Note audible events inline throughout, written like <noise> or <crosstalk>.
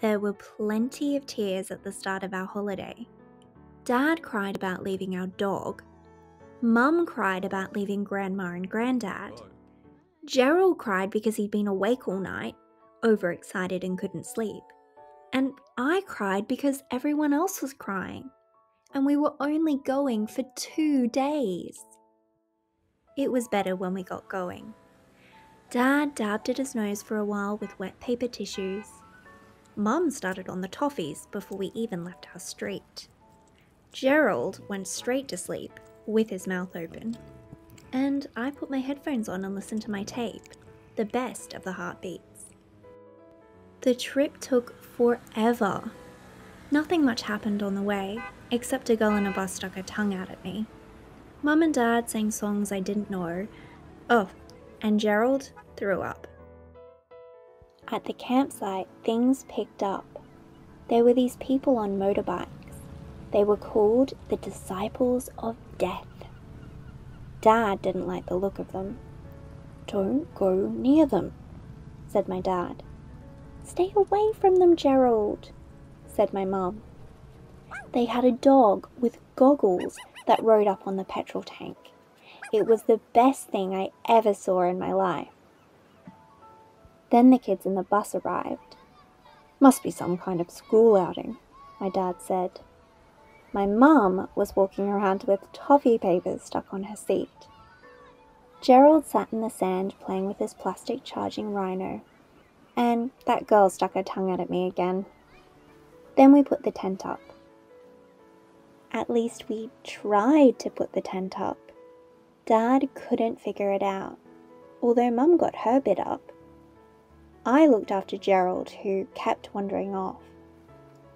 There were plenty of tears at the start of our holiday. Dad cried about leaving our dog. Mum cried about leaving Grandma and Granddad. Gerald cried because he'd been awake all night, overexcited and couldn't sleep. And I cried because everyone else was crying. And we were only going for two days. It was better when we got going. Dad dabbed at his nose for a while with wet paper tissues. Mum started on the toffees before we even left our street. Gerald went straight to sleep with his mouth open. And I put my headphones on and listened to my tape, the best of the heartbeats. The trip took forever. Nothing much happened on the way, except a girl in a bus stuck her tongue out at me. Mum and Dad sang songs I didn't know. Oh, and Gerald threw up. At the campsite, things picked up. There were these people on motorbikes. They were called the Disciples of Death. Dad didn't like the look of them. Don't go near them, said my dad. Stay away from them, Gerald, said my mum. They had a dog with goggles that rode up on the petrol tank. It was the best thing I ever saw in my life. Then the kids in the bus arrived. Must be some kind of school outing, my dad said. My mum was walking around with toffee papers stuck on her seat. Gerald sat in the sand playing with his plastic charging rhino, and that girl stuck her tongue out at me again. Then we put the tent up. At least we tried to put the tent up. Dad couldn't figure it out, although Mum got her bit up. I looked after Gerald, who kept wandering off.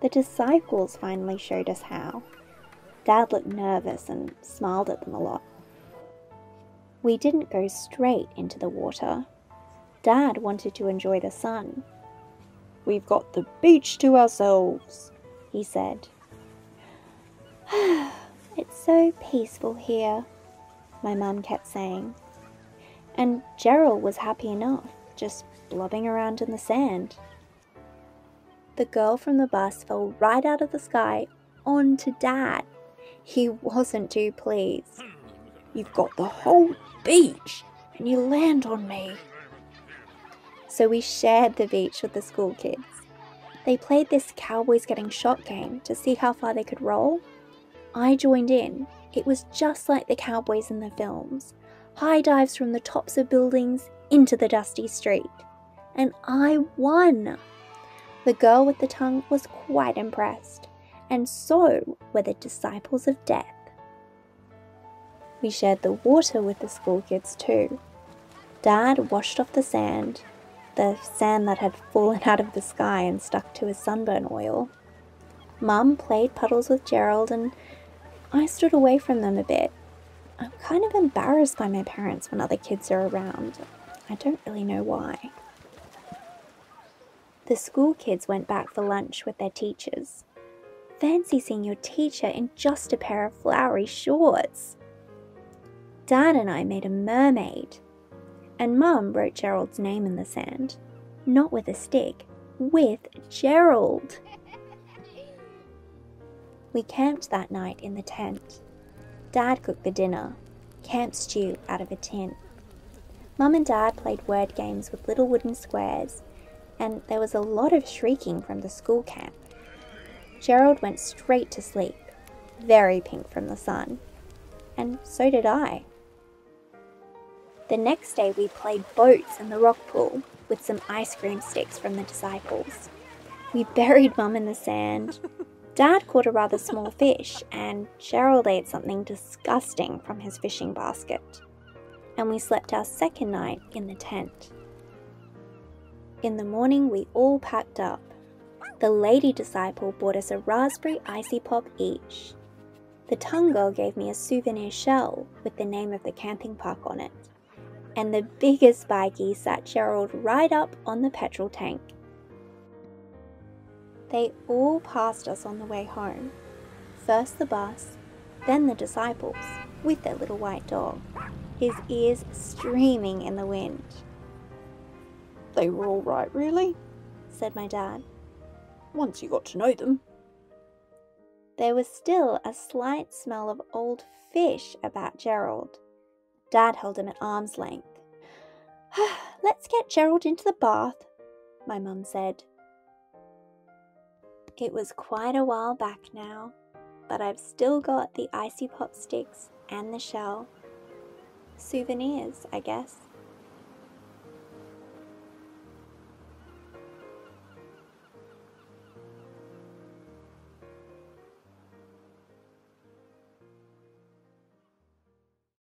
The disciples finally showed us how. Dad looked nervous and smiled at them a lot. We didn't go straight into the water. Dad wanted to enjoy the sun. We've got the beach to ourselves, he said. <sighs> it's so peaceful here, my mum kept saying. And Gerald was happy enough, just blubbing around in the sand the girl from the bus fell right out of the sky onto Dad. He wasn't too pleased. You've got the whole beach and you land on me. So we shared the beach with the school kids. They played this cowboys getting shot game to see how far they could roll. I joined in. It was just like the cowboys in the films high dives from the tops of buildings into the dusty street. And I won. The girl with the tongue was quite impressed, and so were the disciples of death. We shared the water with the school kids too. Dad washed off the sand, the sand that had fallen out of the sky and stuck to his sunburn oil. Mum played puddles with Gerald, and I stood away from them a bit. I'm kind of embarrassed by my parents when other kids are around. I don't really know why. The school kids went back for lunch with their teachers. Fancy seeing your teacher in just a pair of flowery shorts. Dad and I made a mermaid, and Mum wrote Gerald's name in the sand, not with a stick, with Gerald. <laughs> We camped that night in the tent. Dad cooked the dinner, camp stew out of a tin. Mum and Dad played word games with little wooden squares and there was a lot of shrieking from the school camp. Gerald went straight to sleep, very pink from the sun, and so did I. The next day, we played boats in the rock pool with some ice cream sticks from the disciples. We buried Mum in the sand. Dad caught a rather small fish, and Gerald ate something disgusting from his fishing basket. And we slept our second night in the tent. In the morning, we all packed up. The lady disciple bought us a raspberry icy pop each. The tongue girl gave me a souvenir shell with the name of the camping park on it. And the biggest bikie sat Gerald right up on the petrol tank. They all passed us on the way home. First the bus, then the disciples, with their little white dog, his ears streaming in the wind. They were all right, really? said my dad. once you got to know them. There was still a slight smell of old fish about Gerald. Dad held him at arm's length. <sighs> Let's get Gerald into the bath, my mum said. It was quite a while back now, but I've still got the icy pop sticks and the shell. Souvenirs, I guess.